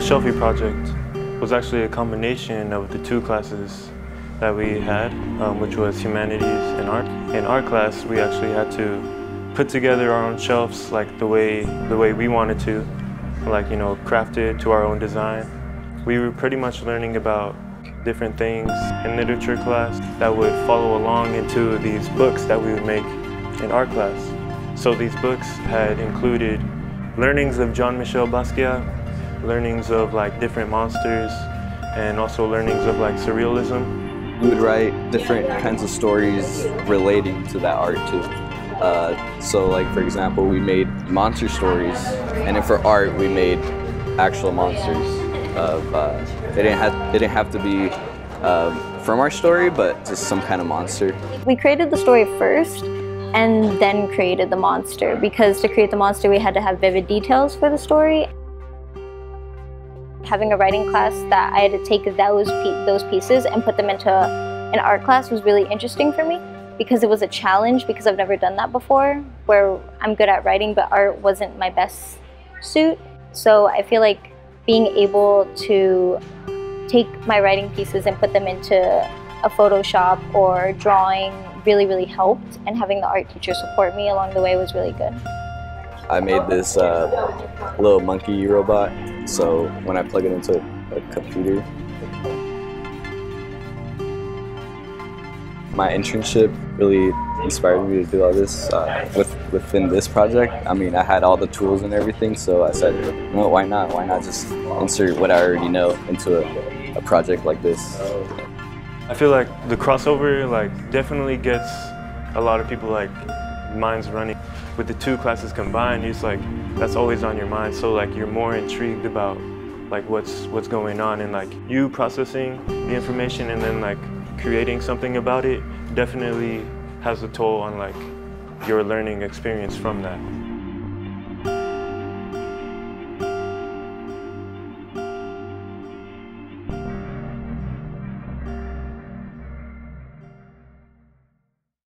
Shelfie project was actually a combination of the two classes that we had, um, which was humanities and art. In art class, we actually had to put together our own shelves like the way the way we wanted to, like you know, craft it to our own design. We were pretty much learning about different things in literature class that would follow along into these books that we would make in art class. So these books had included learnings of Jean-Michel Basquiat, learnings of like different monsters, and also learnings of like surrealism. We would write different kinds of stories relating to that art too. Uh, so like for example, we made monster stories, and then for art we made actual monsters. Of uh, they didn't have they didn't have to be um, from our story, but just some kind of monster. We created the story first, and then created the monster because to create the monster we had to have vivid details for the story. Having a writing class that I had to take those those pieces and put them into an art class was really interesting for me because it was a challenge because I've never done that before where I'm good at writing but art wasn't my best suit. So I feel like being able to take my writing pieces and put them into a Photoshop or drawing really, really helped and having the art teacher support me along the way was really good. I made this uh, little monkey robot, so when I plug it into a computer, my internship really inspired me to do all this uh, with, within this project. I mean, I had all the tools and everything, so I said, well, why not? Why not just insert what I already know into a, a project like this? I feel like the crossover like definitely gets a lot of people like minds running. With the two classes combined, it's like that's always on your mind. So like you're more intrigued about like what's what's going on and like you processing the information and then like creating something about it definitely has a toll on like your learning experience from that.